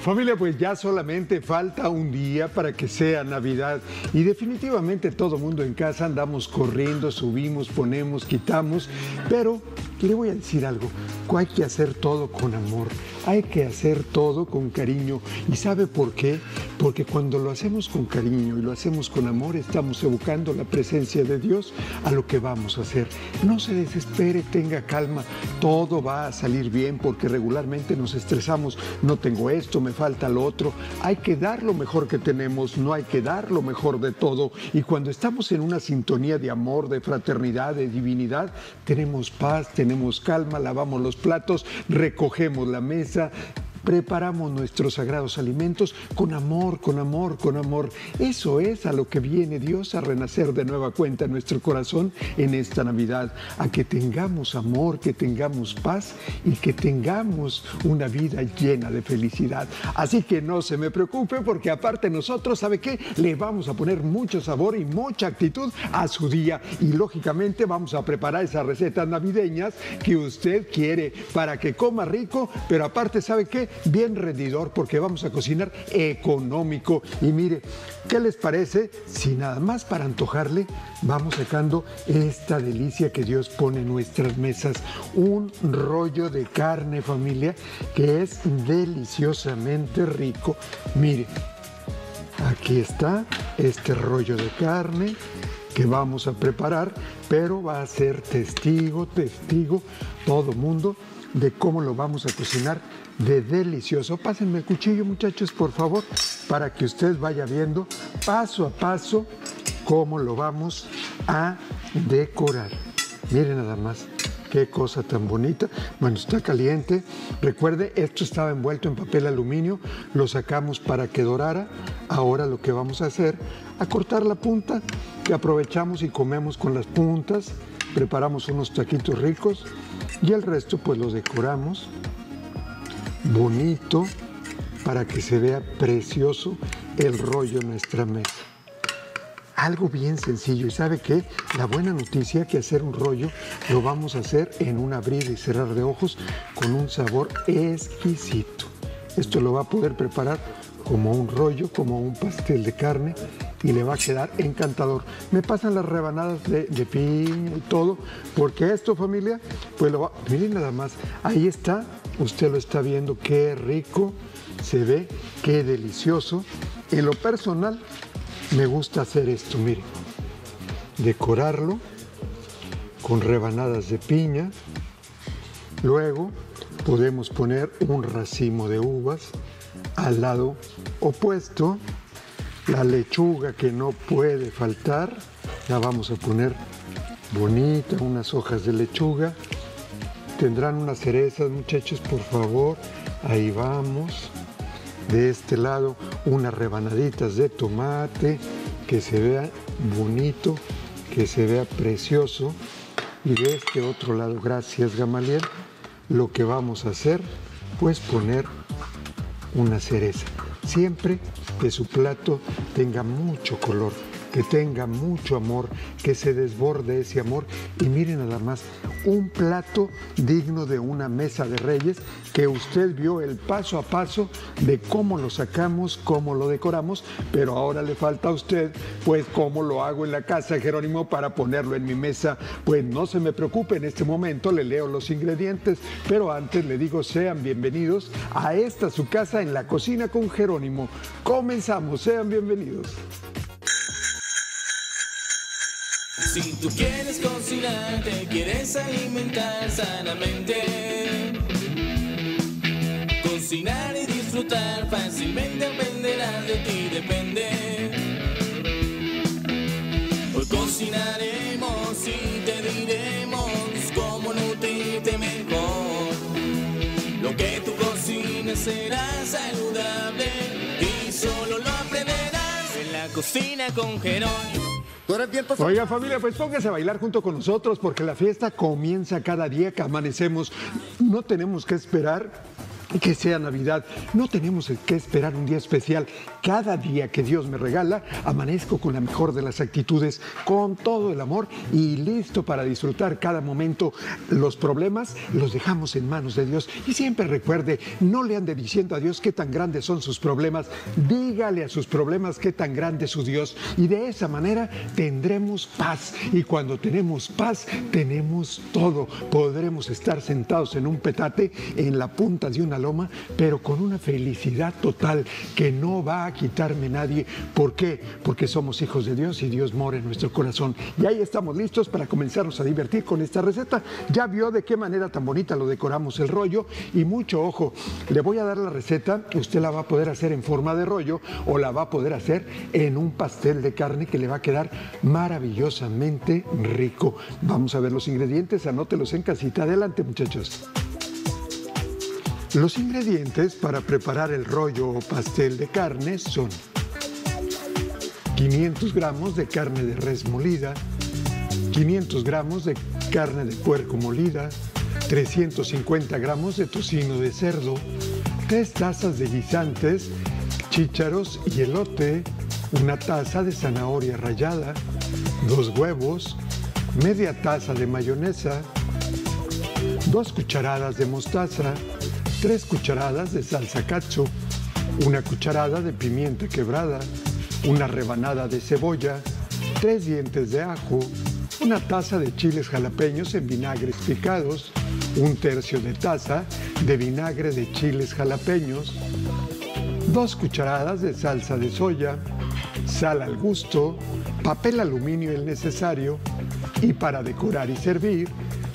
Familia, pues ya solamente falta un día para que sea Navidad. Y definitivamente todo mundo en casa andamos corriendo, subimos, ponemos, quitamos, pero le voy a decir algo, hay que hacer todo con amor, hay que hacer todo con cariño. ¿Y sabe por qué? Porque cuando lo hacemos con cariño y lo hacemos con amor, estamos evocando la presencia de Dios a lo que vamos a hacer. No se desespere, tenga calma, todo va a salir bien porque regularmente nos estresamos, no tengo esto, me falta lo otro. Hay que dar lo mejor que tenemos, no hay que dar lo mejor de todo. Y cuando estamos en una sintonía de amor, de fraternidad, de divinidad, tenemos paz, tenemos calma, lavamos los platos, recogemos la mesa, Suíça preparamos nuestros sagrados alimentos con amor, con amor, con amor. Eso es a lo que viene Dios a renacer de nueva cuenta en nuestro corazón en esta Navidad, a que tengamos amor, que tengamos paz y que tengamos una vida llena de felicidad. Así que no se me preocupe porque aparte nosotros, ¿sabe qué? Le vamos a poner mucho sabor y mucha actitud a su día y lógicamente vamos a preparar esas recetas navideñas que usted quiere para que coma rico, pero aparte, ¿sabe qué? Bien rendidor porque vamos a cocinar económico. Y mire, ¿qué les parece si nada más para antojarle vamos sacando esta delicia que Dios pone en nuestras mesas? Un rollo de carne familia que es deliciosamente rico. Mire, aquí está este rollo de carne que vamos a preparar, pero va a ser testigo, testigo, todo mundo de cómo lo vamos a cocinar de delicioso. Pásenme el cuchillo, muchachos, por favor, para que usted vaya viendo paso a paso cómo lo vamos a decorar. Miren nada más. Qué cosa tan bonita. Bueno, está caliente. Recuerde, esto estaba envuelto en papel aluminio. Lo sacamos para que dorara. Ahora lo que vamos a hacer, a cortar la punta, que aprovechamos y comemos con las puntas. Preparamos unos taquitos ricos y el resto pues los decoramos bonito para que se vea precioso el rollo en nuestra mesa. Algo bien sencillo. ¿Y sabe qué? La buena noticia que hacer un rollo lo vamos a hacer en un abrir y cerrar de ojos con un sabor exquisito. Esto lo va a poder preparar como un rollo, como un pastel de carne y le va a quedar encantador. Me pasan las rebanadas de, piña y todo, porque esto familia, pues lo va, miren nada más, ahí está Usted lo está viendo, qué rico se ve, qué delicioso. En lo personal, me gusta hacer esto, mire, decorarlo con rebanadas de piña. Luego podemos poner un racimo de uvas al lado opuesto. La lechuga que no puede faltar, la vamos a poner bonita, unas hojas de lechuga Tendrán unas cerezas, muchachos, por favor. Ahí vamos. De este lado, unas rebanaditas de tomate, que se vea bonito, que se vea precioso. Y de este otro lado, gracias Gamaliel, lo que vamos a hacer, pues poner una cereza. Siempre que su plato tenga mucho color que tenga mucho amor, que se desborde ese amor. Y miren nada más, un plato digno de una mesa de reyes que usted vio el paso a paso de cómo lo sacamos, cómo lo decoramos, pero ahora le falta a usted, pues cómo lo hago en la casa, Jerónimo, para ponerlo en mi mesa. Pues no se me preocupe, en este momento le leo los ingredientes, pero antes le digo sean bienvenidos a esta su casa en la cocina con Jerónimo. Comenzamos, sean bienvenidos. Si tú quieres cocinar, te quieres alimentar sanamente. Cocinar y disfrutar fácilmente aprenderás de ti, depende. Hoy cocinaremos y te diremos cómo nutrirte mejor. Lo que tú cocines será saludable y solo lo aprenderás en la cocina con Jerónimo. Oiga familia, pues póngase a bailar junto con nosotros porque la fiesta comienza cada día que amanecemos. No tenemos que esperar que sea Navidad. No tenemos que esperar un día especial. Cada día que Dios me regala, amanezco con la mejor de las actitudes, con todo el amor y listo para disfrutar cada momento. Los problemas los dejamos en manos de Dios. Y siempre recuerde, no le ande diciendo a Dios qué tan grandes son sus problemas. Dígale a sus problemas qué tan grande es su Dios. Y de esa manera tendremos paz. Y cuando tenemos paz, tenemos todo. Podremos estar sentados en un petate en la punta de una loma, pero con una felicidad total que no va a quitarme nadie. ¿Por qué? Porque somos hijos de Dios y Dios mora en nuestro corazón. Y ahí estamos listos para comenzarnos a divertir con esta receta. Ya vio de qué manera tan bonita lo decoramos el rollo y mucho ojo, le voy a dar la receta, usted la va a poder hacer en forma de rollo o la va a poder hacer en un pastel de carne que le va a quedar maravillosamente rico. Vamos a ver los ingredientes, anótelos en casita. Adelante muchachos. Los ingredientes para preparar el rollo o pastel de carne son 500 gramos de carne de res molida, 500 gramos de carne de puerco molida, 350 gramos de tocino de cerdo, 3 tazas de guisantes, chícharos y elote, una taza de zanahoria rallada, dos huevos, media taza de mayonesa, dos cucharadas de mostaza, 3 cucharadas de salsa cacho, una cucharada de pimienta quebrada, una rebanada de cebolla, 3 dientes de ajo, una taza de chiles jalapeños en vinagres picados, un tercio de taza de vinagre de chiles jalapeños, 2 cucharadas de salsa de soya, sal al gusto, papel aluminio el necesario y para decorar y servir,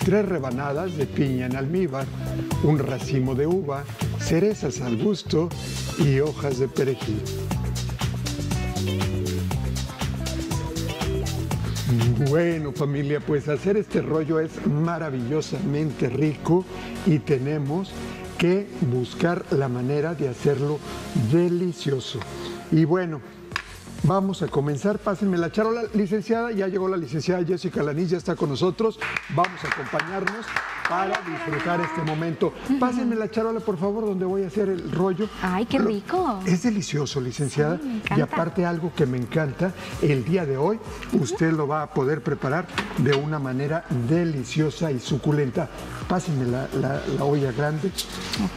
tres rebanadas de piña en almíbar, un racimo de uva, cerezas al gusto y hojas de perejil. Bueno familia, pues hacer este rollo es maravillosamente rico y tenemos que buscar la manera de hacerlo delicioso. Y bueno, Vamos a comenzar. Pásenme la charola, licenciada. Ya llegó la licenciada Jessica Lanís, ya está con nosotros. Vamos a acompañarnos para disfrutar este momento. Pásenme la charola, por favor, donde voy a hacer el rollo. Ay, qué rico. Es delicioso, licenciada. y aparte algo que me encanta, el día de hoy usted lo va a poder preparar de una manera deliciosa y suculenta. Pásenme la, olla grande.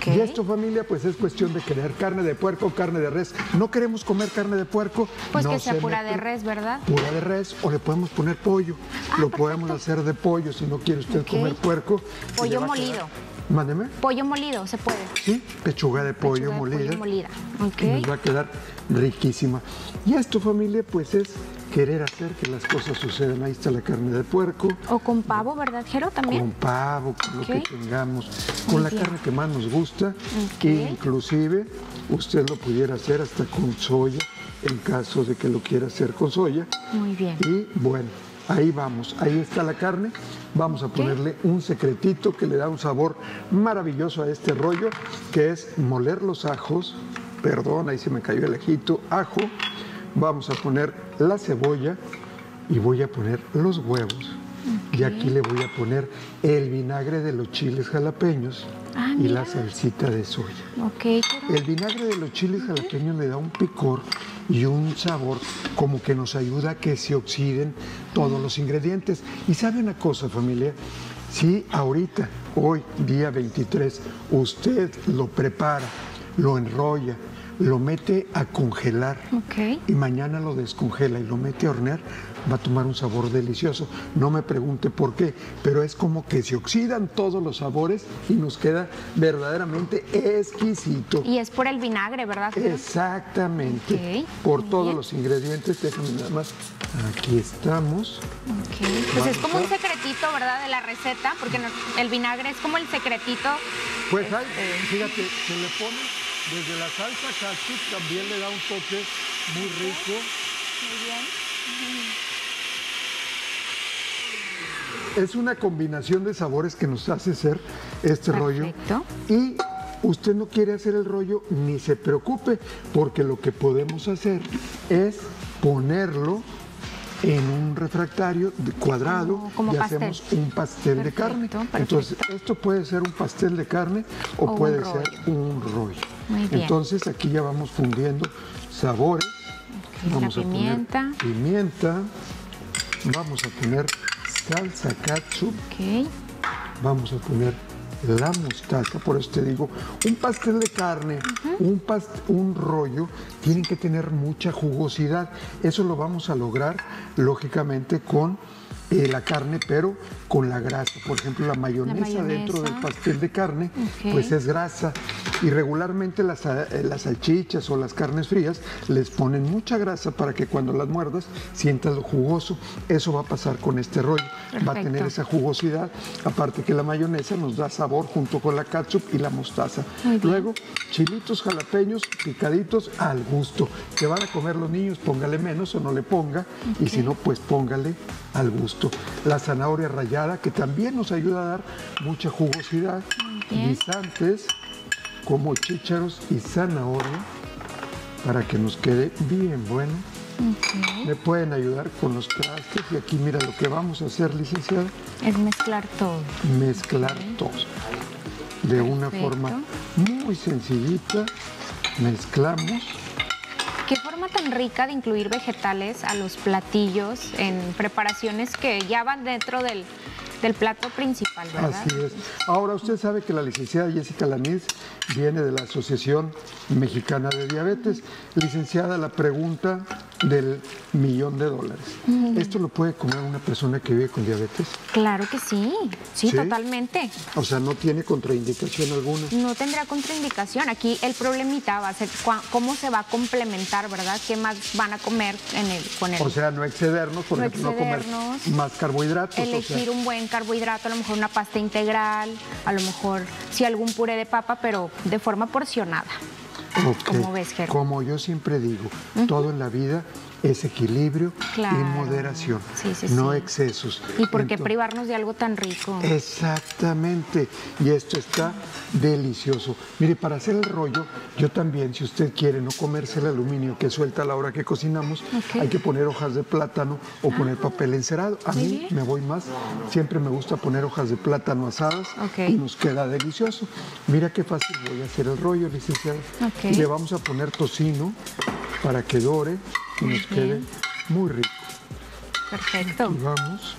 Y esto, familia, pues es cuestión de querer carne de puerco, carne de res. No queremos comer carne de puerco. Pues que sea pura de res, ¿verdad? Pura de res, o le podemos poner pollo. Ah, lo podemos hacer de pollo si no quiere usted comer puerco. Pollo molido. Mándeme. Pollo molido, se puede. Sí, pechuga de pollo pechuga molida. De pollo molida. Okay. nos va a quedar riquísima. Y esto, familia, pues es querer hacer que las cosas sucedan. Ahí está la carne de puerco. O con pavo, ¿verdad, Jero? También. Con pavo, con lo que tengamos. Con la carne que más nos gusta. Que inclusive usted lo pudiera hacer hasta con soya, en caso de que lo quiera hacer con soya. Muy bien. Y bueno, ahí vamos. Ahí está la carne. Vamos a ponerle un secretito que le da un sabor maravilloso a este rollo, que es moler los ajos. Perdón, ahí se me cayó el ejito. Ajo vamos a poner la cebolla y voy a poner los huevos. Y aquí le voy a poner el vinagre de los chiles jalapeños ah, y la salsita de soya. El vinagre de los chiles jalapeños le da un picor y un sabor como que nos ayuda a que se oxiden todos los ingredientes. Y sabe una cosa, familia, si ahorita, hoy, día 23, usted lo prepara, lo enrolla, lo mete a congelar y mañana lo descongela y lo mete a hornear, va a tomar un sabor delicioso. No me pregunte por qué, pero es como que se oxidan todos los sabores y nos queda verdaderamente exquisito. Y es por el vinagre, ¿verdad? Exactamente. Por todos los ingredientes, déjame nada más. Aquí estamos. Pues es como un secretito, ¿verdad? De la receta, porque el vinagre es como el secretito. Pues hay, este, fíjate, se le pone desde la salsa ketchup también le da un toque muy rico. Muy bien. Es una combinación de sabores que nos hace ser este rollo. Y usted no quiere hacer el rollo, ni se preocupe, porque lo que podemos hacer es ponerlo en un refractario cuadrado Oh, como y pastel. hacemos un pastel de carne. Perfecto, Entonces, perfecto. esto puede ser un pastel de carne o, puede ser un rollo. Muy bien. Entonces, aquí ya vamos fundiendo sabores. Vamos a pimienta. poner pimienta. Vamos a poner salsa ketchup. Ok. Vamos a poner la mostaza, por eso te digo, un pastel de carne, un, past- un rollo, tienen que tener mucha jugosidad. Eso lo vamos a lograr, lógicamente, con eh, la carne, pero con la grasa. Por ejemplo, la mayonesa, dentro del mayonesa. pastel de carne, Ok. pues es grasa. Y regularmente las, eh, las salchichas o las carnes frías les ponen mucha grasa para que cuando las muerdas sientas lo jugoso. Eso va a pasar con este rollo. Va a tener Perfecto. esa jugosidad, aparte que la mayonesa nos da sabor junto con la ketchup y la mostaza. Luego, chilitos jalapeños picaditos al gusto. Que van a comer los niños, póngale menos o no le ponga, y si no, pues póngale al gusto. La zanahoria rallada, que también nos ayuda a dar mucha jugosidad. bien. Guisantes, como chícharos y zanahoria, para que nos quede bien bueno. Ok. Me pueden ayudar con los trastes y aquí mira lo que vamos a hacer, licenciada Es mezclar todo. mezclar todo. De una forma muy sencillita, mezclamos. Qué forma tan rica de incluir vegetales a los platillos en preparaciones que ya van dentro del, del plato principal, ¿verdad? Así es. Ahora usted sabe que la licenciada Jessica Laniz viene de la Asociación Mexicana de Diabetes. Licenciada, la pregunta del millón de dólares. ¿Esto lo puede comer una persona que vive con diabetes? Claro que sí, sí, ¿Sí? totalmente. O sea, no tiene contraindicación alguna. No tendrá contraindicación. Aquí el problemita va a ser cómo se va a complementar, ¿verdad? ¿Qué más van a comer en el, con el O sea, no excedernos, por No ejemplo, no comer excedernos. más carbohidratos. o sea, elegir un buen carbohidrato, a lo mejor una pasta integral, a lo mejor sí algún puré de papa, pero de forma porcionada. Ok. ¿Cómo ves? Como yo siempre digo, todo en la vida es equilibrio Claro. y moderación, Sí, sí, no sí. excesos. ¿Y por qué privarnos de algo tan rico? Exactamente, y esto está delicioso. Mire, para hacer el rollo, yo también, si usted quiere no comerse el aluminio que suelta a la hora que cocinamos, hay que poner hojas de plátano o poner papel encerado. A mí bien. me voy más, siempre me gusta poner hojas de plátano asadas y nos queda delicioso. Mira qué fácil voy a hacer el rollo, licenciado. Le vamos a poner tocino para que dore Muy nos quede bien. muy rico. Perfecto. Y vamos.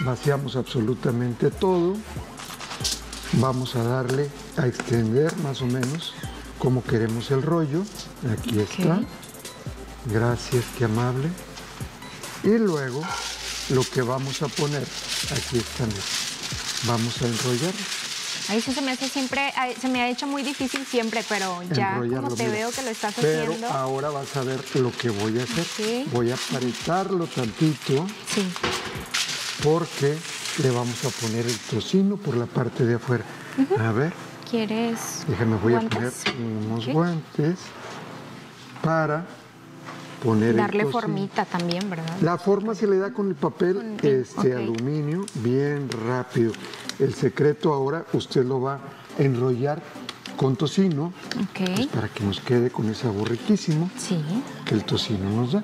Vaciamos absolutamente todo. Vamos a darle a extender más o menos como queremos el rollo. Aquí está. Gracias, qué amable. Y luego lo que vamos a poner, aquí está, vamos a enrollar. Ahí sí se me hace siempre, se me ha hecho muy difícil siempre, pero ya como te mira. veo que lo estás Pero haciendo. ahora vas a ver lo que voy a hacer. Ok. Voy a apretarlo tantito. Sí. porque le vamos a poner el tocino por la parte de afuera. A ver, ¿Quieres déjame, voy a poner guantes? unos guantes para poner Darle el formita también, ¿verdad? La forma se le da con el papel Con- este aluminio bien rápido. El secreto ahora usted lo va a enrollar con tocino Ok. pues, para que nos quede con ese sabor riquísimo Sí. que el tocino nos da.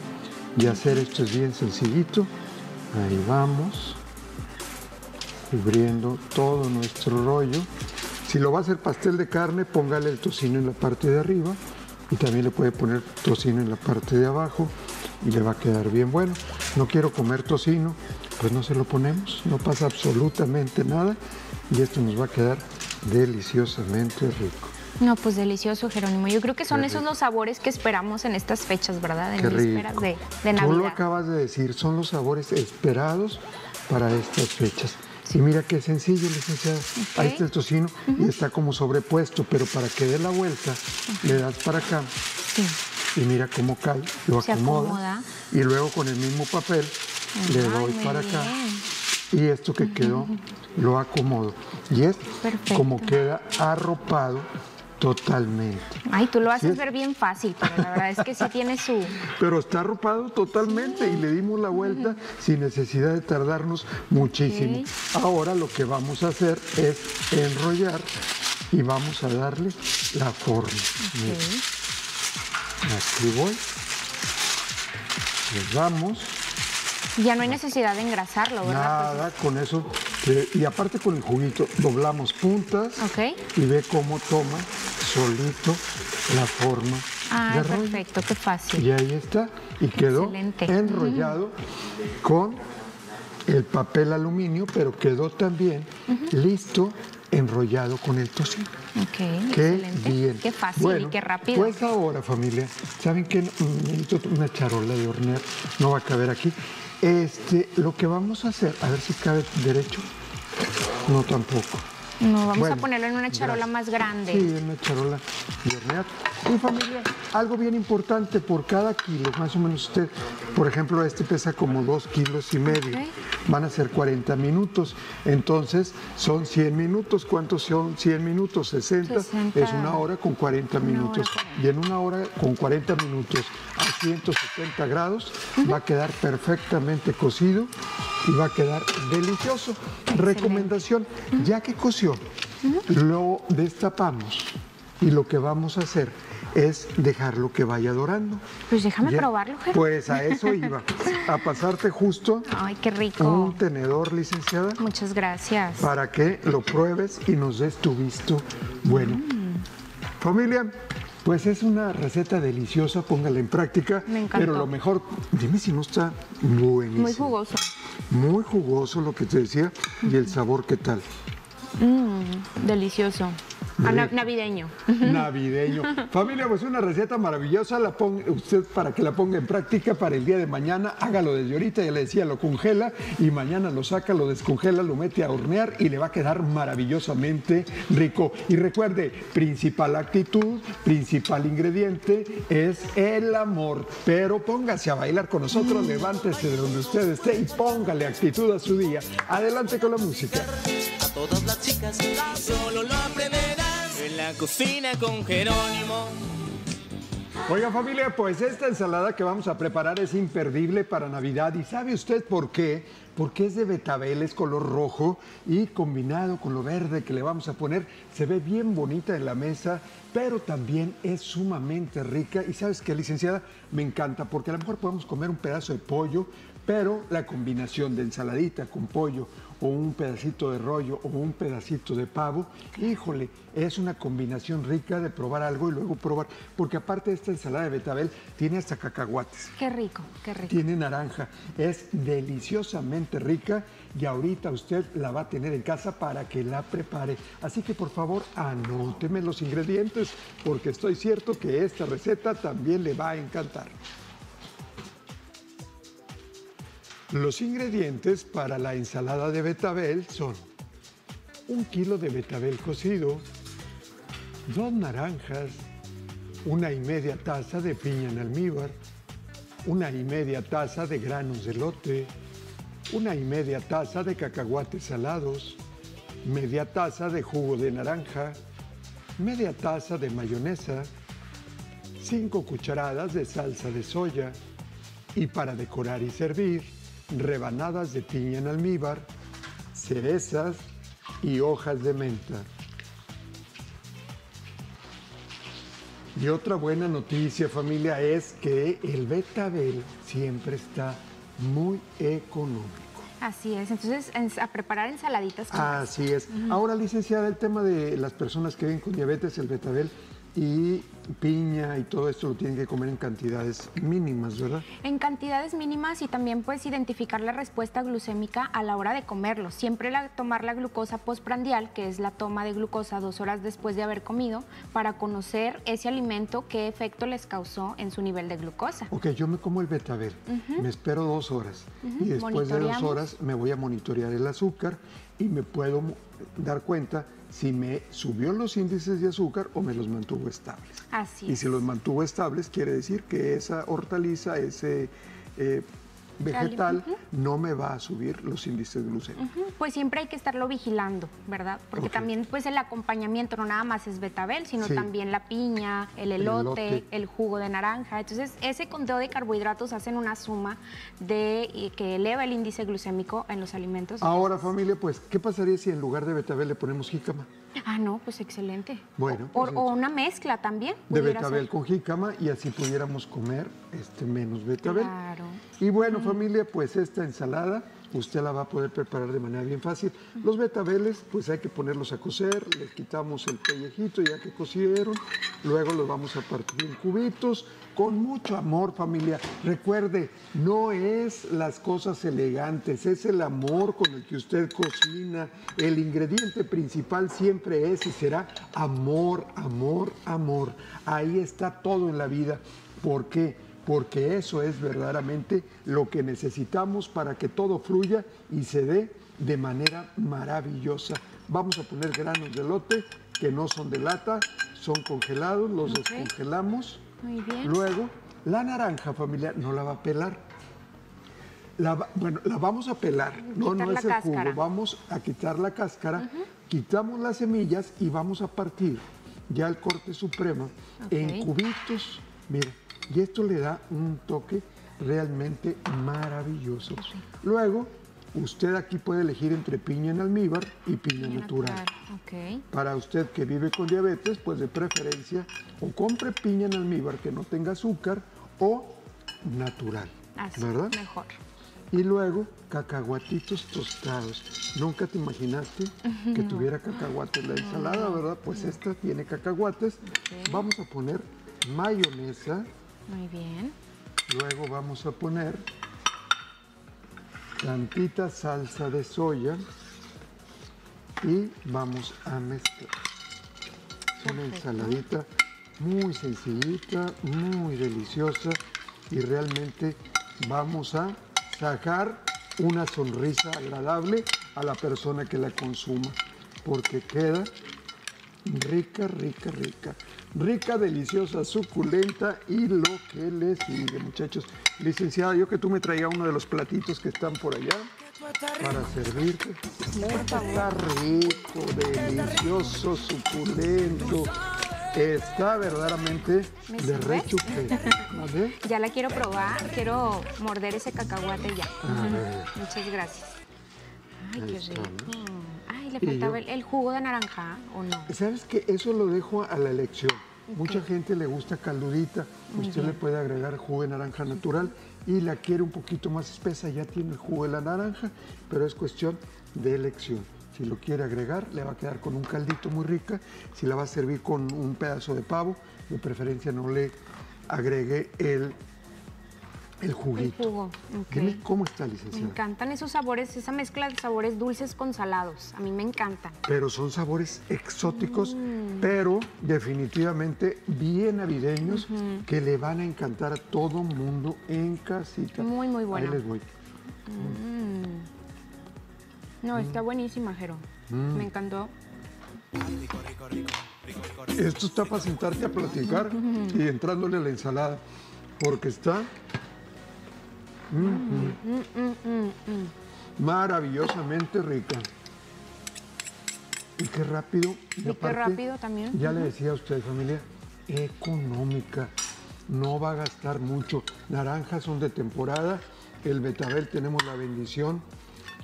Y hacer esto es bien sencillito. Ahí vamos, cubriendo todo nuestro rollo. Si lo va a hacer pastel de carne, póngale el tocino en la parte de arriba y también le puede poner tocino en la parte de abajo y le va a quedar bien bueno. No quiero comer tocino, pues no se lo ponemos, no pasa absolutamente nada y esto nos va a quedar deliciosamente rico. No, pues delicioso, Jerónimo. Yo creo que son Qué esos rico. los sabores que esperamos en estas fechas, ¿verdad? En Qué vísperas rico. de, de Tú lo Navidad. acabas de decir, son los sabores esperados para estas fechas. Y mira qué sencillo, licenciada. Ahí está el tocino y está como sobrepuesto, pero para que dé la vuelta, le das para acá Sí. y mira cómo cae, lo Se acomoda. acomoda. Y luego con el mismo papel le doy para acá. Y esto que quedó, lo acomodo. Y es Perfecto. como queda arropado totalmente. Ay, tú lo haces es. ver bien fácil, pero la verdad es que sí tiene su... Pero está arropado totalmente y le dimos la vuelta sin necesidad de tardarnos muchísimo. Ahora lo que vamos a hacer es enrollar y vamos a darle la forma. Mira, Aquí voy. Les damos. Ya no hay necesidad de engrasarlo, ¿verdad? Nada, con eso. eh, y aparte con el juguito, doblamos puntas Ok. y ve cómo toma solito la forma Ah, perfecto, qué fácil. Y ahí está. Y quedó Excelente. enrollado con el papel aluminio, pero quedó también listo enrollado con el tocino. Ok, Qué excelente. bien. Qué fácil Bueno, y qué rápido. Pues ahora, familia, ¿saben qué? Mm, Necesito una charola de hornear, no va a caber aquí. Este, lo que vamos a hacer, a ver si cabe derecho. No tampoco. No, vamos Bueno, a ponerlo en una charola gracias. más grande. Sí, en una charola de hornear. Y familia, algo bien importante, por cada kilo, más o menos usted, por ejemplo, este pesa como dos kilos y medio. Van a ser 40 minutos. Entonces, son 100 minutos. ¿Cuántos son 100 minutos? 60. 60. Es una hora con 40 Una hora minutos. Y en una hora con 40 minutos a 170 grados va a quedar perfectamente cocido y va a quedar delicioso. Recomendación, ya que coció, lo destapamos y lo que vamos a hacer es dejarlo que vaya dorando. Pues déjame Ya- probarlo, Ger. Pues a eso iba, a pasarte justo Ay, qué rico. un tenedor, licenciada, Muchas gracias. para que lo pruebes y nos des tu visto bueno. Familia, pues es una receta deliciosa, póngala en práctica. Me encantó. Pero lo mejor, dime si no está buenísimo. Muy jugoso. Muy jugoso lo que te decía y el sabor qué tal. Mm, delicioso. Ah, navideño. Navideño. Familia, pues una receta maravillosa, la pon- usted para que la ponga en práctica para el día de mañana, hágalo desde ahorita, ya le decía, lo congela y mañana lo saca, lo descongela, lo mete a hornear y le va a quedar maravillosamente rico. Y recuerde, principal actitud, principal ingrediente es el amor. Pero póngase a bailar con nosotros, levántese de donde usted esté y póngale actitud a su día. Adelante con la música. A todas las chicas solo lo la cocina con Jerónimo. Oiga familia, pues esta ensalada que vamos a preparar es imperdible para Navidad y ¿sabe usted por qué? Porque es de betabel, es color rojo y combinado con lo verde que le vamos a poner, se ve bien bonita en la mesa, pero también es sumamente rica y ¿sabes qué, licenciada? Me encanta porque a lo mejor podemos comer un pedazo de pollo, pero la combinación de ensaladita con pollo o un pedacito de rollo o un pedacito de pavo, híjole, es una combinación rica de probar algo y luego probar, porque aparte de esta ensalada de betabel tiene hasta cacahuates, Qué rico, qué rico. tiene naranja, es deliciosamente rica y ahorita usted la va a tener en casa para que la prepare. Así que por favor anóteme los ingredientes porque estoy cierto que esta receta también le va a encantar. Los ingredientes para la ensalada de betabel son un kilo de betabel cocido, dos naranjas, una y media taza de piña en almíbar, una y media taza de granos de lote, una y media taza de cacahuates salados, media taza de jugo de naranja, media taza de mayonesa, cinco cucharadas de salsa de soya y para decorar y servir, rebanadas de piña en almíbar, cerezas y hojas de menta. Y otra buena noticia familia es que el betabel siempre está muy económico. Así es. Entonces, en- a preparar ensaladitas. Así es. Ahora, licenciada, el tema de las personas que viven con diabetes, el betabel y piña y todo esto lo tienen que comer en cantidades mínimas, ¿verdad? En cantidades mínimas y también puedes identificar la respuesta glucémica a la hora de comerlo. Siempre la- tomar la glucosa postprandial, que es la toma de glucosa dos horas después de haber comido, para conocer ese alimento qué efecto les causó en su nivel de glucosa. Ok, yo me como el betabel, me espero dos horas y después de dos horas me voy a monitorear el azúcar y me puedo dar cuenta si me subió los índices de azúcar o me los mantuvo estables. Así Y es. si los mantuvo estables, quiere decir que esa hortaliza, ese eh, vegetal, no me va a subir los índices glucémicos. Ujú, Pues siempre hay que estarlo vigilando, ¿verdad? Porque también pues el acompañamiento no nada más es betabel, sino Sí. también la piña, el elote, elote. el jugo de naranja. Entonces ese conteo de carbohidratos hacen una suma de eh, que eleva el índice glucémico en los alimentos. Ahora familia, pues, ¿qué pasaría si en lugar de betabel le ponemos jícama? Ah, no, pues excelente. Bueno, O- pues o, una mezcla también. De betabel ser. con jícama y así pudiéramos comer este menos betabel. Claro. Y bueno, familia, pues esta ensalada usted la va a poder preparar de manera bien fácil. Los betabeles, pues hay que ponerlos a cocer, les quitamos el pellejito ya que cocieron, luego los vamos a partir en cubitos con mucho amor, familia. Recuerde, no es las cosas elegantes, es el amor con el que usted cocina. El ingrediente principal siempre es y será amor, amor, amor. Ahí está todo en la vida. ¿Por qué? Porque eso es verdaderamente lo que necesitamos para que todo fluya y se dé de manera maravillosa. Vamos a poner granos de lote que no son de lata, son congelados, los descongelamos. Muy bien. Luego, la naranja familiar no la va a pelar. La, bueno, la vamos a pelar, no, Quitar no es el cáscara. jugo. Vamos a quitar la cáscara, quitamos las semillas y vamos a partir ya el corte supremo en cubitos. Mira, y esto le da un toque realmente maravilloso. Luego, usted aquí puede elegir entre piña en almíbar y piña natural. Ok. Para usted que vive con diabetes, pues de preferencia o compre piña en almíbar que no tenga azúcar o natural. Así, ¿Verdad? mejor. Y luego cacahuatitos tostados. Nunca te imaginaste que tuviera cacahuates la ensalada, ¿verdad? Pues esta tiene cacahuates. Vamos a poner mayonesa. Muy bien. Luego vamos a poner tantita salsa de soya y vamos a mezclar. Es una ensaladita muy sencillita, muy deliciosa y realmente vamos a sacar una sonrisa agradable a la persona que la consuma porque queda rica, rica, rica. Rica, deliciosa, suculenta y lo que le sigue, muchachos. Licenciada, yo que tú me traiga uno de los platitos que están por allá para servirte. Está rico, delicioso, suculento. Está verdaderamente ¿Me de ver. Ya la quiero probar. Quiero morder ese cacahuate ya. Muchas gracias. Ay, qué rico. Ay, le faltaba yo- el, el jugo de naranja, ¿o no? ¿Sabes qué? Eso lo dejo a la elección. Mucha gente le gusta caldudita. Usted le puede agregar jugo de naranja natural y la quiere un poquito más espesa. Ya tiene el jugo de la naranja, pero es cuestión de elección. Si lo quiere agregar, le va a quedar con un caldito muy rica. Si la va a servir con un pedazo de pavo, de preferencia no le agregue el, el juguito. jugo, ok. Dime cómo está, Me licenciada. encantan esos sabores, esa mezcla de sabores dulces con salados. A mí me encantan. pero son sabores exóticos, Mm. pero definitivamente bien navideños que le van a encantar a todo mundo en casita. Muy, muy bueno. Ahí les voy. No, está buenísima, Jero. Mm. Me encantó. Esto está para sentarte a platicar y entrándole a la ensalada, porque está mm, maravillosamente rica. Y qué rápido. Y qué rápido también. Ya le decía a usted, familia, económica. No va a gastar mucho. Naranjas son de temporada. El betabel tenemos la bendición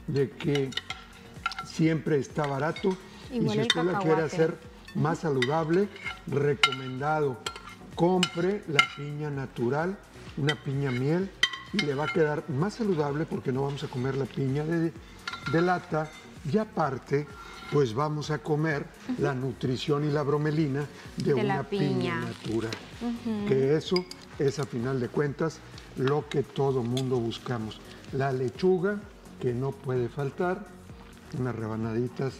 de que siempre está barato. Igual y si usted la quiere hacer más saludable, recomendado. Compre la piña natural, una piña miel, y le va a quedar más saludable porque no vamos a comer la piña de, de lata. Y aparte, pues vamos a comer la nutrición y la bromelina de, una piña, piña. natural. Que eso es a final de cuentas lo que todo mundo buscamos. La lechuga, que no puede faltar, unas rebanaditas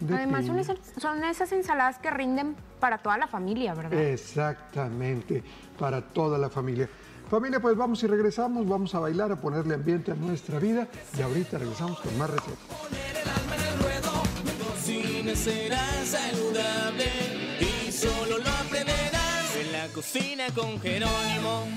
de Además, son piña. esas, son esas ensaladas que rinden para toda la familia, ¿verdad? Exactamente, para toda la familia. Familia, pues vamos y regresamos, vamos a bailar, a ponerle ambiente a nuestra vida y ahorita regresamos con más recetas. cocina será saludable y solo lo aprenderás en la cocina con Jerónimo.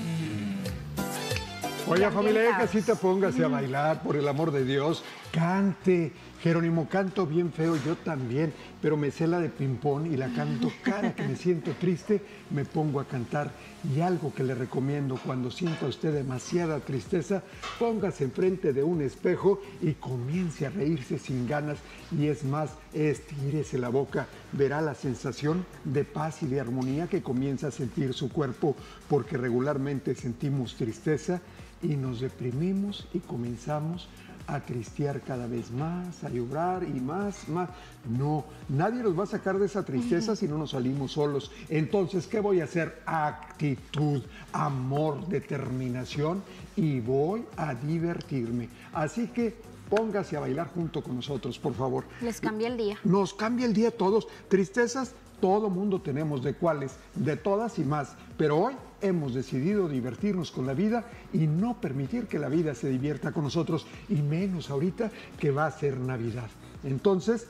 Oye, y familia de ambientados. casita, póngase a bailar, por el amor de Dios. Cante. Jerónimo, canto bien feo, yo también, pero me sé la de ping-pong y la canto cada que me siento triste, me pongo a cantar. Y algo que le recomiendo cuando sienta usted demasiada tristeza, póngase enfrente de un espejo y comience a reírse sin ganas. Y es más, estírese la boca, verá la sensación de paz y de armonía que comienza a sentir su cuerpo, porque regularmente sentimos tristeza y nos deprimimos y comenzamos a tristear cada vez más, a llorar y más, más. No, nadie nos va a sacar de esa tristeza si no nos salimos solos. Entonces, ¿qué voy a hacer? Actitud, amor, determinación y voy a divertirme. Así que póngase a bailar junto con nosotros, por favor. Les cambia el día. Nos cambia el día a todos. Tristezas, todo mundo tenemos de cuáles, de todas y más. Pero hoy hemos decidido divertirnos con la vida y no permitir que la vida se divierta con nosotros, y menos ahorita que va a ser Navidad. Entonces,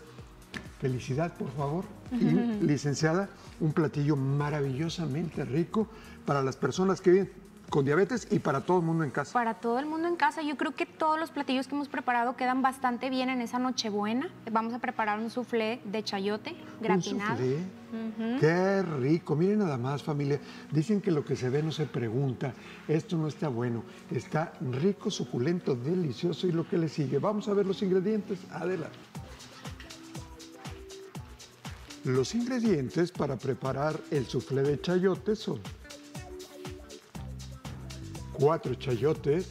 felicidad, por favor. Y, licenciada, un platillo maravillosamente rico para las personas que viven con diabetes y para todo el mundo en casa. Para todo el mundo en casa, yo creo que todos los platillos que hemos preparado quedan bastante bien en esa Nochebuena. Vamos a preparar un soufflé de chayote gratinado. Un soufflé. Qué rico. Miren nada más, familia. Dicen que lo que se ve no se pregunta. Esto no está bueno. Está rico, suculento, delicioso. Y lo que le sigue. Vamos a ver los ingredientes. Adelante. Los ingredientes para preparar el soufflé de chayote son cuatro chayotes,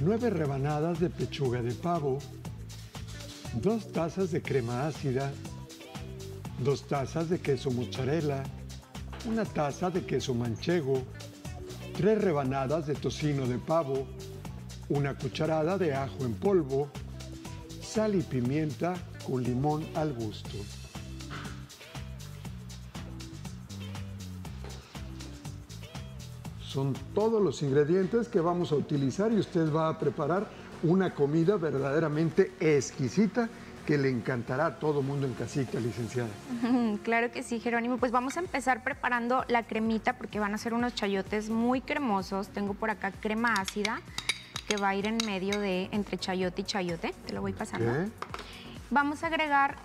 nueve rebanadas de pechuga de pavo, dos tazas de crema ácida, dos tazas de queso mozzarella, una taza de queso manchego, tres rebanadas de tocino de pavo, una cucharada de ajo en polvo, sal y pimienta con limón al gusto. Son todos los ingredientes que vamos a utilizar y usted va a preparar una comida verdaderamente exquisita que le encantará a todo mundo en casita, licenciada. Claro que sí, Jerónimo. Pues vamos a empezar preparando la cremita porque van a ser unos chayotes muy cremosos. Tengo por acá crema ácida que va a ir en medio de entre chayote y chayote. Te lo voy pasando. Vamos a agregar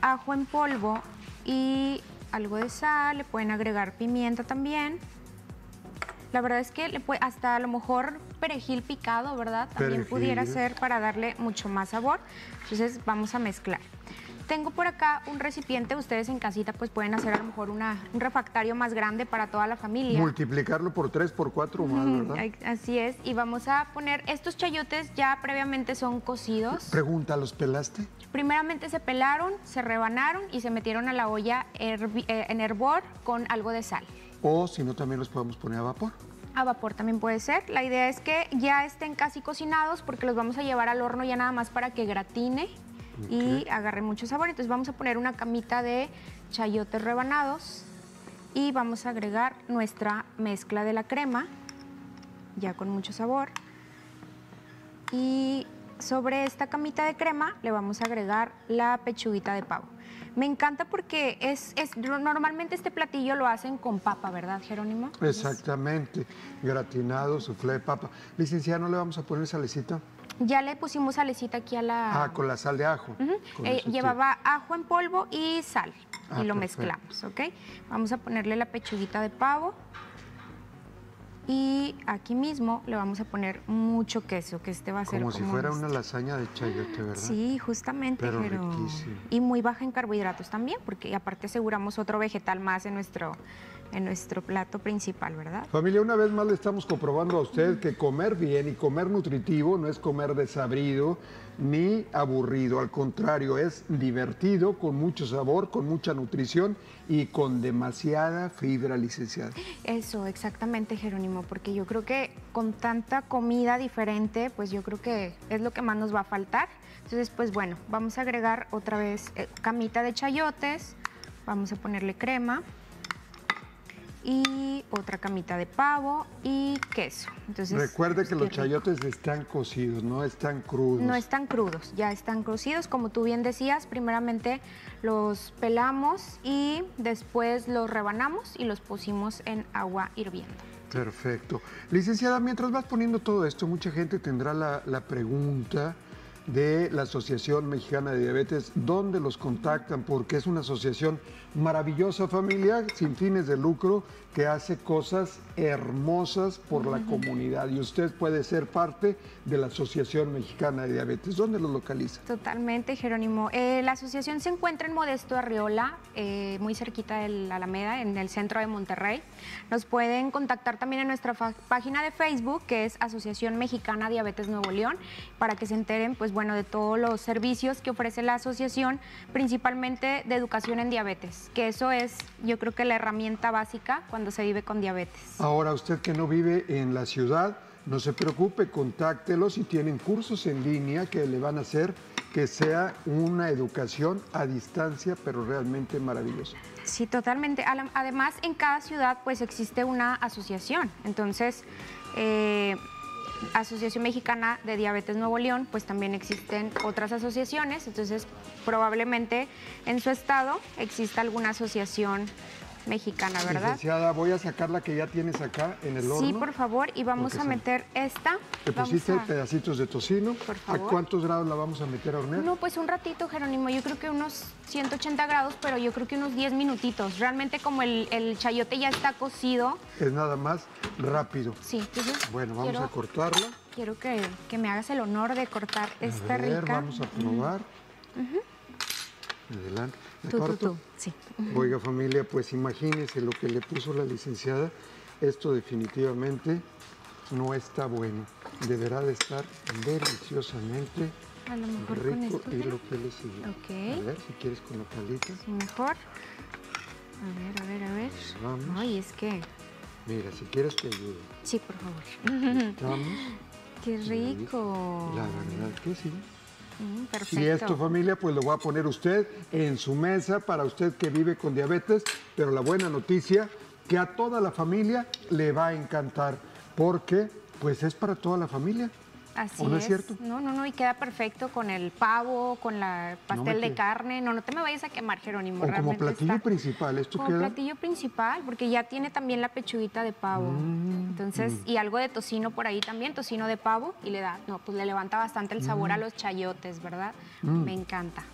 ajo en polvo y algo de sal. Le pueden agregar pimienta también. La verdad es que le puede, hasta a lo mejor perejil picado, ¿verdad? También Perejil. pudiera ser para darle mucho más sabor. Entonces vamos a mezclar. Tengo por acá un recipiente, ustedes en casita pues pueden hacer a lo mejor una- un refractario más grande para toda la familia. Multiplicarlo por tres, por cuatro más, ¿verdad? Así es, y vamos a poner, estos chayotes ya previamente son cocidos. Pregunta, ¿los pelaste? Primeramente se pelaron, se rebanaron y se metieron a la olla hervi- eh, en hervor con algo de sal. O si no, también los podemos poner a vapor. A vapor también puede ser. La idea es que ya estén casi cocinados porque los vamos a llevar al horno ya nada más para que gratine y agarre mucho sabor. Entonces vamos a poner una camita de chayotes rebanados y vamos a agregar nuestra mezcla de la crema, ya con mucho sabor. Y sobre esta camita de crema le vamos a agregar la pechuguita de pavo. Me encanta porque es, es normalmente este platillo lo hacen con papa, ¿verdad, Jerónimo? Exactamente. Gratinado, soufflé de papa. Licenciada, ¿no le vamos a poner salecita? Ya le pusimos salecita aquí a la... Ah, con la sal de ajo. Eh, llevaba ajo en polvo y sal Ah, y lo perfecto. mezclamos, ¿ok? Vamos a ponerle la pechuguita de pavo y aquí mismo le vamos a poner mucho queso, que este va a ser Como como si fuera nuestro- una lasaña de chayote, ¿verdad? Sí, justamente, Pero pero, y muy baja en carbohidratos también, porque aparte aseguramos otro vegetal más en nuestro en nuestro plato principal, ¿verdad? Familia, una vez más le estamos comprobando a usted que comer bien y comer nutritivo no es comer desabrido ni aburrido, al contrario, es divertido, con mucho sabor, con mucha nutrición y con demasiada fibra, licenciada. Eso, exactamente, Jerónimo, porque yo creo que con tanta comida diferente, pues yo creo que es lo que más nos va a faltar. Entonces, pues bueno, vamos a agregar otra vez eh, camita de chayotes, vamos a ponerle crema y otra camita de pavo y queso. Entonces, Recuerde que los rico. chayotes están cocidos, no están crudos. No están crudos, ya están cocidos. Como tú bien decías, primeramente los pelamos y después los rebanamos y los pusimos en agua hirviendo. Perfecto. Licenciada, mientras vas poniendo todo esto, mucha gente tendrá la, la pregunta de la Asociación Mexicana de Diabetes, ¿dónde los contactan? Porque es una asociación maravillosa familiar, sin fines de lucro, que hace cosas hermosas por la comunidad. Y usted puede ser parte de la Asociación Mexicana de Diabetes. ¿Dónde lo localiza? Totalmente, Jerónimo. Eh, la asociación se encuentra en Modesto Arriola, eh, muy cerquita del Alameda, en el centro de Monterrey. Nos pueden contactar también en nuestra página de Facebook, que es Asociación Mexicana Diabetes Nuevo León, para que se enteren, pues bueno, de todos los servicios que ofrece la asociación, principalmente de educación en diabetes, que eso es, yo creo que la herramienta básica cuando se vive con diabetes. Ahora, usted que no vive en la ciudad, no se preocupe, contáctelos si tienen cursos en línea que le van a hacer que sea una educación a distancia, pero realmente maravillosa. Sí, totalmente. Además, en cada ciudad pues existe una asociación. Entonces, eh, Asociación Mexicana de Diabetes Nuevo León, pues también existen otras asociaciones. Entonces, probablemente en su estado exista alguna asociación mexicana, ¿verdad? Licenciada, voy a sacar la que ya tienes acá en el horno. Sí, por favor, y vamos a meter esta. Vamos pusiste a- pedacitos de tocino. Por ¿A favor. cuántos grados la vamos a meter a hornear? No, pues un ratito, Jerónimo. Yo creo que unos 180 grados, pero yo creo que unos 10 minutitos. Realmente como el, el chayote ya está cocido, Es nada más rápido. sí. Entonces, Bueno, vamos quiero, a cortarla. Quiero que, que me hagas el honor de cortar esta a ver, rica. vamos a probar. Adelante. Oiga familia, pues imagínense lo que le puso la licenciada. Esto definitivamente no está bueno. Deberá de estar deliciosamente A lo mejor con rico esto. y lo que le sigue. Ok. A ver si quieres con la palita. Sí, mejor. A ver, a ver, a ver. Vamos. Ay, es que. Mira, si quieres te ayudo. Sí, por favor. Estamos. Qué rico. La verdad que sí. Mm, Y perfecto. esto familia, pues lo va a poner usted en su mesa para usted que vive con diabetes, pero la buena noticia que a toda la familia le va a encantar porque pues es para toda la familia. Así ¿O no es cierto? No, no, no, y queda perfecto con el pavo, con la pastel de carne. No, no te me vayas a quemar, Jerónimo. O como platillo está- principal, esto Como queda platillo principal, porque ya tiene también la pechuguita de pavo. Mm, Entonces, y algo de tocino por ahí también, tocino de pavo, y le da, no, pues le levanta bastante el sabor Mm. a los chayotes, ¿verdad? Me encanta.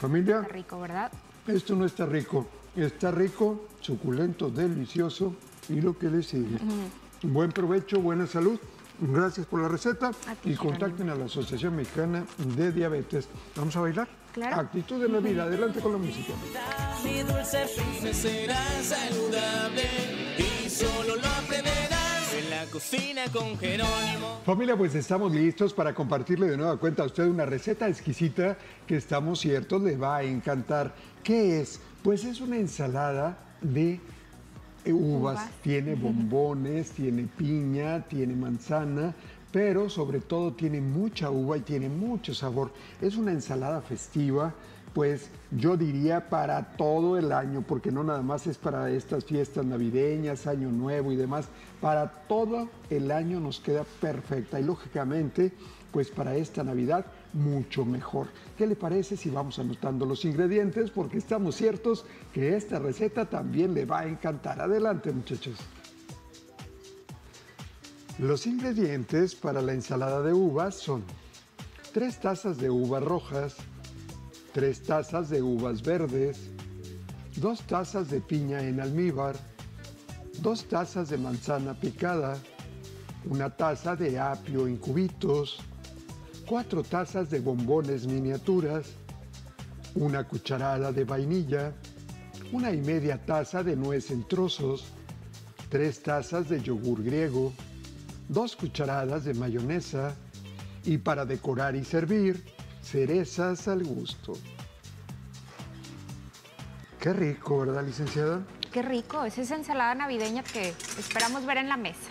familia. Está rico, ¿verdad? Esto no está rico, está rico, suculento, delicioso y lo que le sigue. Buen provecho, buena salud. Gracias por la receta ti, y contacten a la Asociación Mexicana de Diabetes. ¿Vamos a bailar? Claro. Actitud de la vida. Adelante con la música. Mi dulce será saludable y solo lo aprenderás en la cocina con Jerónimo. Familia, pues estamos listos para compartirle de nueva cuenta a usted una receta exquisita que estamos ciertos le va a encantar. ¿Qué es? Pues es una ensalada de uvas. Uvas. Tiene bombones, tiene piña, tiene manzana, pero sobre todo tiene mucha uva y tiene mucho sabor. Es una ensalada festiva. Pues yo diría para todo el año, porque no nada más es para estas fiestas navideñas, Año Nuevo y demás, para todo el año nos queda perfecta y lógicamente, pues para esta Navidad mucho mejor. ¿Qué le parece si vamos anotando los ingredientes? Porque estamos ciertos que esta receta también le va a encantar. Adelante muchachos. Los ingredientes para la ensalada de uvas son 3 tazas de uvas rojas, 3 tazas de uvas verdes, 2 tazas de piña en almíbar, 2 tazas de manzana picada, una taza de apio en cubitos, 4 tazas de bombones miniaturas, una cucharada de vainilla, una y media taza de nuez en trozos, 3 tazas de yogur griego, 2 cucharadas de mayonesa y para decorar y servir, cerezas al gusto. Qué rico, ¿verdad, licenciada? Qué rico, es esa ensalada navideña que esperamos ver en la mesa.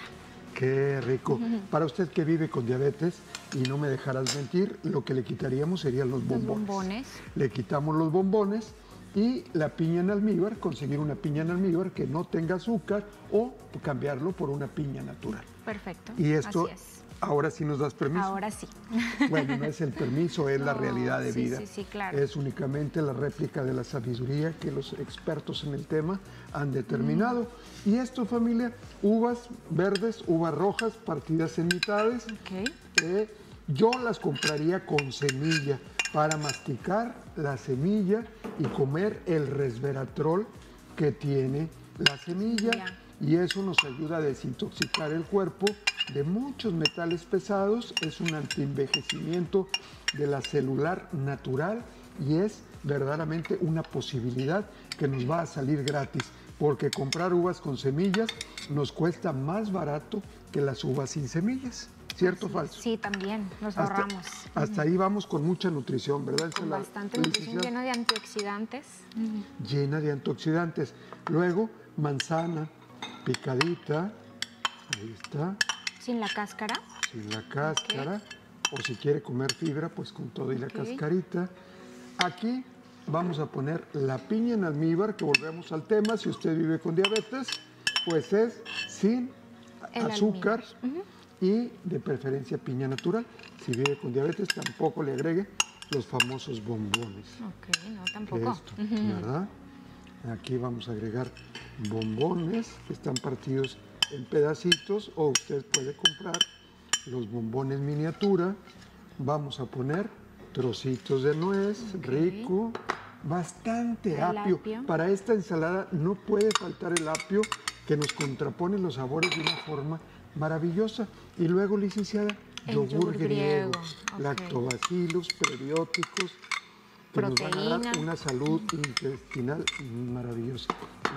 Qué rico. Para usted que vive con diabetes, y no me dejarás mentir, lo que le quitaríamos serían los Los bombones. bombones. Le quitamos los bombones y la piña en almíbar, conseguir una piña en almíbar que no tenga azúcar o cambiarlo por una piña natural. Perfecto. Y esto Así es. Ahora sí nos das permiso. Ahora sí. Bueno, no es el permiso, es la realidad de sí, vida. sí, sí, claro. Es únicamente la réplica de la sabiduría que los expertos en el tema han determinado. Y esto, familia, uvas verdes, uvas rojas, partidas en mitades. Ok. Eh, yo las compraría con semilla para masticar la semilla y comer el resveratrol que tiene la semilla. Y eso nos ayuda a desintoxicar el cuerpo de muchos metales pesados. Es un antienvejecimiento de la celular natural y es verdaderamente una posibilidad que nos va a salir gratis. Porque comprar uvas con semillas nos cuesta más barato que las uvas sin semillas. ¿Cierto o falso? Sí, también, nos Hasta, ahorramos. hasta ahí vamos con mucha nutrición, ¿verdad? Con la- bastante nutrición lleno de antioxidantes. llena de antioxidantes. Luego, manzana picadita, ahí está, Sin la cáscara. sin la cáscara, o si quiere comer fibra, pues con todo y la Ok. cascarita. Aquí vamos a poner la piña en almíbar, que volvemos al tema, si usted vive con diabetes, pues es sin El azúcar y de preferencia piña natural. Si vive con diabetes, tampoco le agregue los famosos bombones. Ok, no, tampoco. esto, ¿verdad? Aquí vamos a agregar bombones que están partidos en pedacitos o usted puede comprar los bombones miniatura. Vamos a poner trocitos de nuez, rico, bastante apio. Para esta ensalada no puede faltar el apio que nos contrapone los sabores de una forma maravillosa. Y luego, licenciada, El yogur, yogur griego, lactobacilos, prebióticos, que nos van a dar una salud intestinal maravillosa.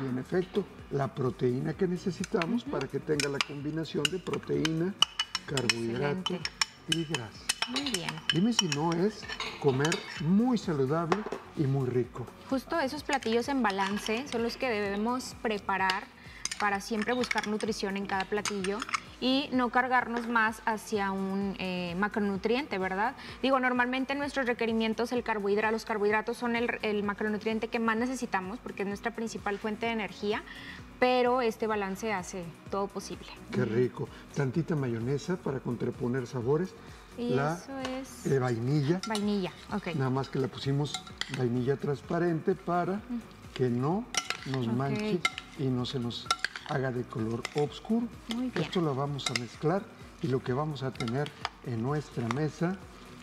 Y en efecto, la proteína que necesitamos para que tenga la combinación de proteína, carbohidrato Excelente. y grasa. Muy bien. Dime si no es comer muy saludable y muy rico. Justo esos platillos en balance son los que debemos preparar para siempre buscar nutrición en cada platillo y no cargarnos más hacia un eh, macronutriente, ¿verdad? Digo, normalmente en nuestros requerimientos el carbohidrato, los carbohidratos son el, el macronutriente que más necesitamos porque es nuestra principal fuente de energía, pero este balance hace todo posible. Qué rico. Tantita mayonesa para contraponer sabores. Y la eso es eh, vainilla. vainilla, ok. Nada más que le pusimos vainilla transparente para que no nos manche y no se nos haga de color oscuro. Muy bien. Esto lo vamos a mezclar y lo que vamos a tener en nuestra mesa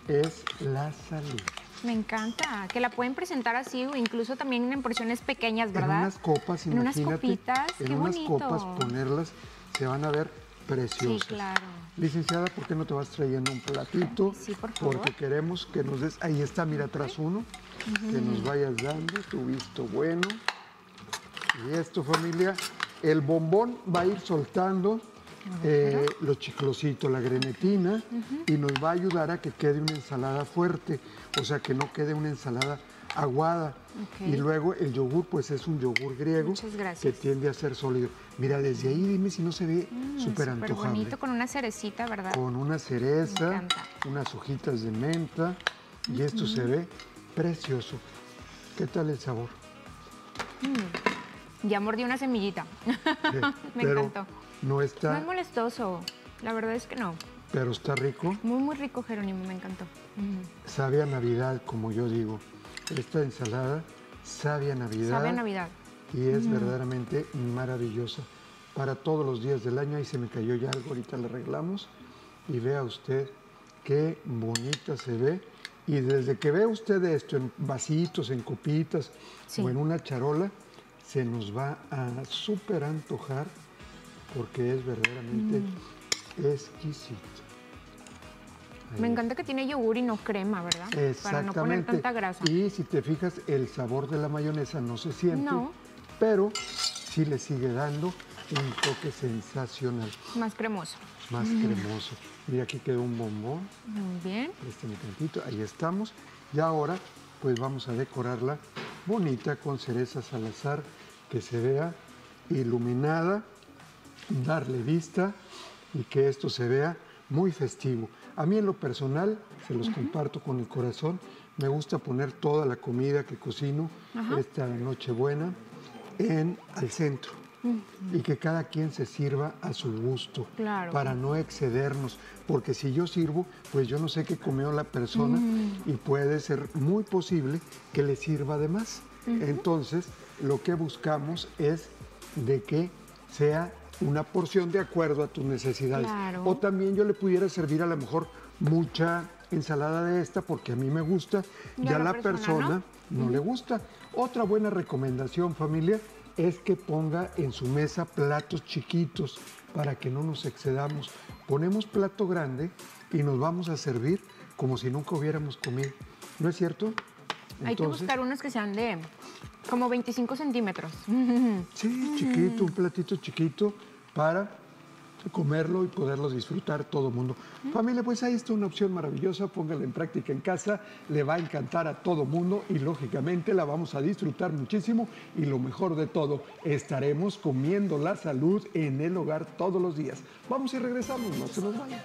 es la salud. Me encanta, que la pueden presentar así o incluso también en porciones pequeñas, ¿verdad? En unas copas, En unas imagínate. copitas, en qué unas bonito. copas ponerlas, se van a ver preciosas. Sí, claro. Licenciada, ¿por qué no te vas trayendo un platito? Sí, por favor. Porque queremos que nos des, ahí está, mira atrás uno, que nos vayas dando tu visto bueno. Y esto, familia, el bombón va a ir soltando eh, los chiclositos, la grenetina, y nos va a ayudar a que quede una ensalada fuerte, o sea, que no quede una ensalada aguada. Y luego el yogur, pues es un yogur griego que tiende a ser sólido. Mira, desde ahí dime si no se ve Mm, súper antojable bonito con una cerecita, ¿verdad? con una cereza, unas hojitas de menta y esto se ve precioso. ¿Qué tal el sabor? Ya mordí una semillita. Me pero encantó. No No está, es molestoso. La verdad es que no. pero está rico. Muy, muy rico, Jerónimo, me encantó. Mm. Sabe a Navidad, como yo digo. Esta ensalada sabe a Navidad. Sabe a Navidad. Y es verdaderamente maravillosa. Para todos los días del año, ahí se me cayó ya algo, ahorita le arreglamos. Y vea usted qué bonita se ve. Y desde que ve usted esto en vasitos, en copitas Sí. o en una charola, se nos va a súper antojar porque es verdaderamente exquisito. Ahí Me encanta que tiene yogur y no crema, ¿verdad? Para no poner Exactamente. tanta grasa. Y si te fijas, el sabor de la mayonesa no se siente, No. pero sí le sigue dando un toque sensacional, Más cremoso. más cremoso. Mira, aquí quedó un bombón, Muy bien. préstame tantito, ahí estamos. Y ahora, pues vamos a decorarla bonita con cerezas al azar, que se vea iluminada, darle vista y que esto se vea muy festivo. A mí en lo personal, se los comparto con el corazón, me gusta poner toda la comida que cocino esta Nochebuena en al centro. y que cada quien se sirva a su gusto Claro. para no excedernos, porque si yo sirvo, pues yo no sé qué comió la persona y puede ser muy posible que le sirva de más. Entonces, lo que buscamos es de que sea una porción de acuerdo a tus necesidades. Claro. O también yo le pudiera servir a lo mejor mucha ensalada de esta porque a mí me gusta Y y a la persona, persona no le gusta. Otra buena recomendación, familia, es que ponga en su mesa platos chiquitos para que no nos excedamos. Ponemos plato grande y nos vamos a servir como si nunca hubiéramos comido. ¿No es cierto? Hay que buscar unos que sean de como 25 centímetros. Sí, chiquito, un platito chiquito para comerlo y poderlo disfrutar todo el mundo. Familia, pues ahí está una opción maravillosa, póngala en práctica en casa, le va a encantar a todo mundo y lógicamente la vamos a disfrutar muchísimo y lo mejor de todo, estaremos comiendo la salud en el hogar todos los días. Vamos y regresamos, no se nos vayan.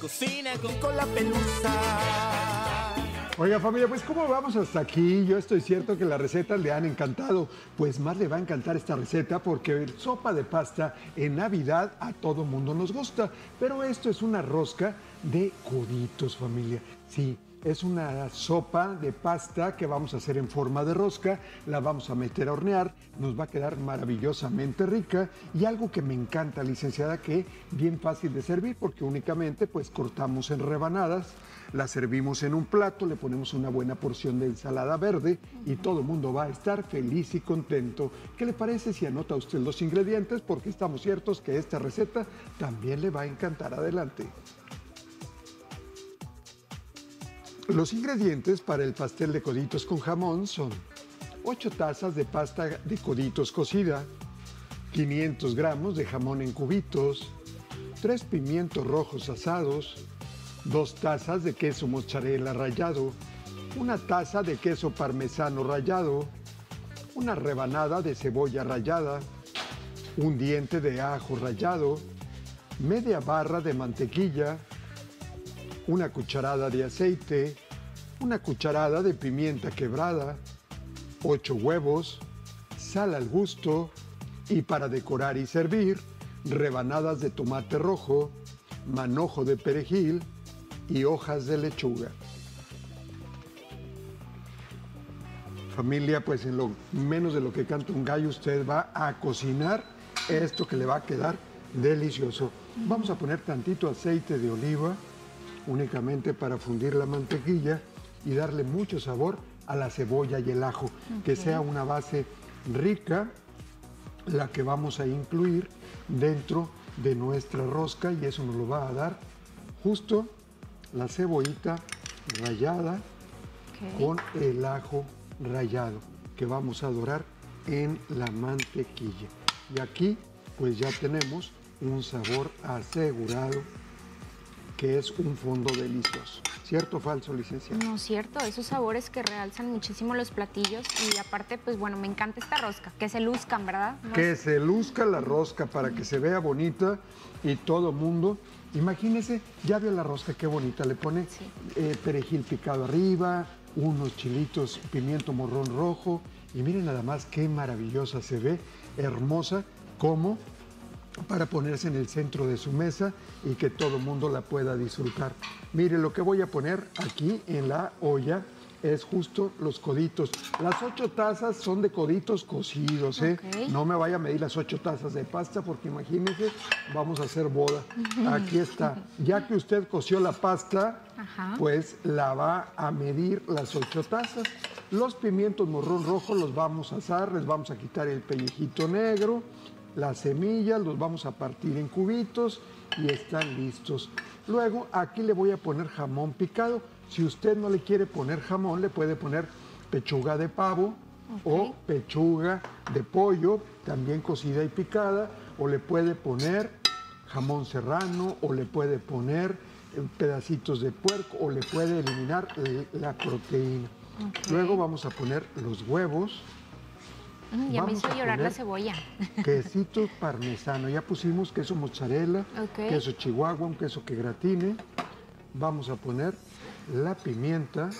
Cocina con, pelusa. Oiga familia, pues ¿cómo vamos hasta aquí? Yo estoy cierto que las recetas le han encantado. Pues más le va a encantar esta receta porque sopa de pasta en Navidad a todo mundo nos gusta. Pero esto es una rosca de coditos familia. Sí, es una sopa de pasta que vamos a hacer en forma de rosca, la vamos a meter a hornear, nos va a quedar maravillosamente rica y algo que me encanta, licenciada, que bien fácil de servir porque únicamente pues cortamos en rebanadas, la servimos en un plato, le ponemos una buena porción de ensalada verde y todo el mundo va a estar feliz y contento. ¿Qué le parece si anota usted los ingredientes? Porque estamos ciertos que esta receta también le va a encantar. Adelante. Los ingredientes para el pastel de coditos con jamón son 8 tazas de pasta de coditos cocida, 500 gramos de jamón en cubitos, 3 pimientos rojos asados, 2 tazas de queso mozzarella rallado, una taza de queso parmesano rallado, una rebanada de cebolla rallada, un diente de ajo rallado, media barra de mantequilla, una cucharada de aceite, una cucharada de pimienta quebrada, 8 huevos, sal al gusto y para decorar y servir, rebanadas de tomate rojo, manojo de perejil y hojas de lechuga. Familia, pues en lo menos de lo que canta un gallo, usted va a cocinar esto que le va a quedar delicioso. Vamos a poner tantito aceite de oliva únicamente para fundir la mantequilla y darle mucho sabor a la cebolla y el ajo, que sea una base rica la que vamos a incluir dentro de nuestra rosca y eso nos lo va a dar justo la cebollita rallada con el ajo rallado que vamos a dorar en la mantequilla. Y aquí pues ya tenemos un sabor asegurado que es un fondo delicioso. ¿Cierto o falso, licenciado? No, cierto, esos sabores que realzan muchísimo los platillos y aparte, pues bueno, me encanta esta rosca, que se luzcan, ¿verdad? Que se luzca la rosca para que se vea bonita y todo mundo. Imagínese, ya vio la rosca, qué bonita. Le pone Sí. eh, perejil picado arriba, unos chilitos, pimiento morrón rojo. Y miren nada más qué maravillosa se ve, hermosa, como para ponerse en el centro de su mesa y que todo mundo la pueda disfrutar. Mire, lo que voy a poner aquí en la olla es justo los coditos. Las ocho tazas son de coditos cocidos, ¿eh? No me vaya a medir las ocho tazas de pasta porque imagínense, vamos a hacer boda. Aquí está. Ya que usted coció la pasta, Ajá. pues la va a medir las ocho tazas. Los pimientos morrón rojo los vamos a asar, les vamos a quitar el pellejito negro, las semillas, los vamos a partir en cubitos y están listos. Luego aquí le voy a poner jamón picado. Si usted no le quiere poner jamón, le puede poner pechuga de pavo o pechuga de pollo, también cocida y picada, o le puede poner jamón serrano, o le puede poner eh, pedacitos de puerco, o le puede eliminar la proteína. Luego vamos a poner los huevos, Mm, ya me vamos hizo a llorar la cebolla. quesito parmesano. Ya pusimos queso mozzarella, queso chihuahua, un queso que gratine. Vamos a poner la pimienta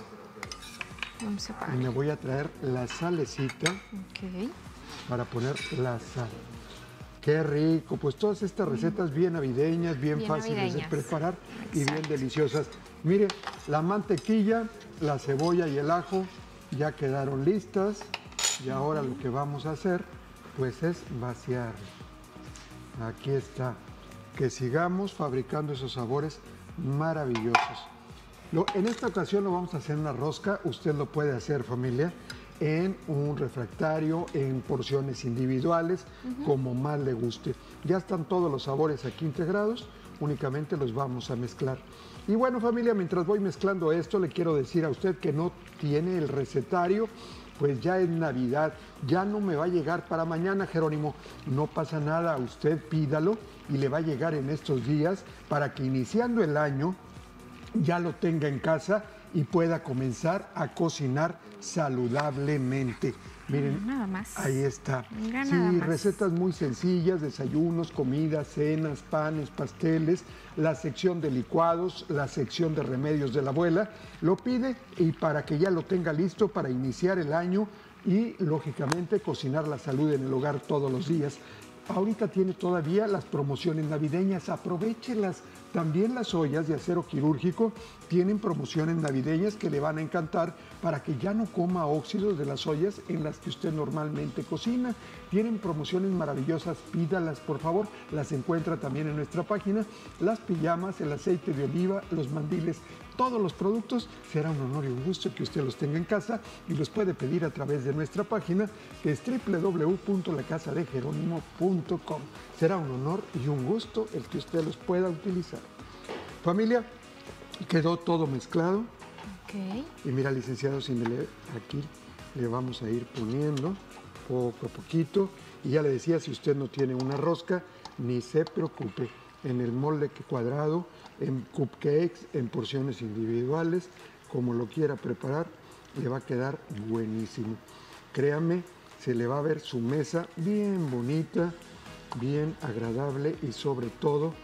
Vamos a Y apagar. me voy a traer la salecita Ok. para poner la sal. Qué rico, pues todas estas recetas bien navideñas, bien, Bien fáciles de preparar y bien deliciosas. Mire, la mantequilla, la cebolla y el ajo ya quedaron listas y ahora lo que vamos a hacer pues es vaciar. Aquí está. Que sigamos fabricando esos sabores maravillosos. Lo- en esta ocasión lo vamos a hacer en una rosca. Usted lo puede hacer, familia, en un refractario, en porciones individuales, como más le guste. Ya están todos los sabores aquí integrados, únicamente los vamos a mezclar. Y bueno, familia, mientras voy mezclando esto, le quiero decir a usted que no tiene el recetario pues ya es Navidad, ya no me va a llegar para mañana, Jerónimo. No pasa nada, usted pídalo y le va a llegar en estos días para que iniciando el año ya lo tenga en casa y pueda comenzar a cocinar saludablemente. Miren, Nada más. ahí está. Mira sí, más. recetas muy sencillas, desayunos, comidas, cenas, panes, pasteles, la sección de licuados, la sección de remedios de la abuela. Lo pide y para que ya lo tenga listo para iniciar el año y lógicamente cocinar la salud en el hogar todos los días. Ahorita tiene todavía las promociones navideñas, aprovechelas. También las ollas de acero quirúrgico tienen promociones navideñas que le van a encantar para que ya no coma óxidos de las ollas en las que usted normalmente cocina. Tienen promociones maravillosas, pídalas por favor. Las encuentra también en nuestra página. Las pijamas, el aceite de oliva, los mandiles, todos los productos. Será un honor y un gusto que usted los tenga en casa y los puede pedir a través de nuestra página que es www.lacasadejerónimo.com. Será un honor y un gusto el que usted los pueda utilizar. Familia, quedó todo mezclado. Y mira, licenciado, si me le, aquí le vamos a ir poniendo poco a poquito. Y ya le decía, si usted no tiene una rosca, ni se preocupe. En el molde cuadrado, en cupcakes, en porciones individuales, como lo quiera preparar, le va a quedar buenísimo. Créame, se le va a ver su mesa bien bonita, bien agradable y sobre todo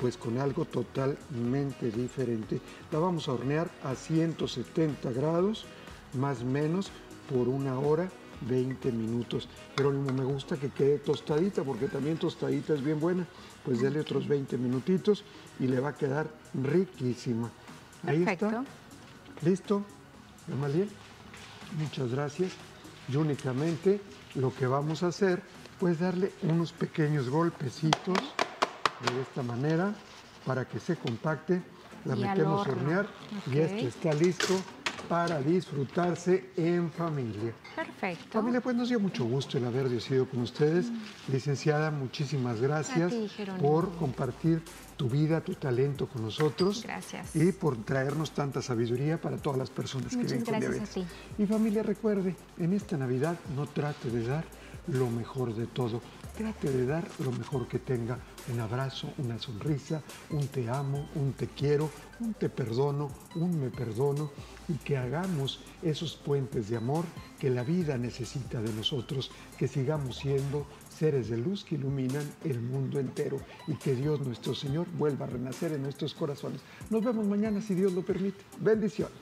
pues con algo totalmente diferente. La vamos a hornear a 170 grados, más o menos, por una hora, 20 minutos. Jerónimo, me gusta que quede tostadita, porque también tostadita es bien buena. Pues dele otros 20 minutitos y le va a quedar riquísima. Ahí está. ¿Listo? Gamaliel? Muchas gracias. Y únicamente lo que vamos a hacer, pues darle unos pequeños golpecitos de esta manera para que se compacte. La Y metemos a hornear y Ok. esto está listo para disfrutarse en familia. Perfecto. Familia, pues nos dio mucho gusto el haber sido con ustedes. Licenciada, muchísimas gracias ti, por compartir tu vida, tu talento con nosotros. Gracias. Y por traernos tanta sabiduría para todas las personas que Muchas ven con gracias a diabetes. ti. Y familia, recuerde, en esta Navidad no trate de dar lo mejor de todo. Trate de dar lo mejor que tenga. Un abrazo, una sonrisa, un te amo, un te quiero, un te perdono, un me perdono. Y que hagamos esos puentes de amor que la vida necesita de nosotros. Que sigamos siendo seres de luz que iluminan el mundo entero. Y que Dios nuestro Señor vuelva a renacer en nuestros corazones. Nos vemos mañana si Dios lo permite. Bendiciones.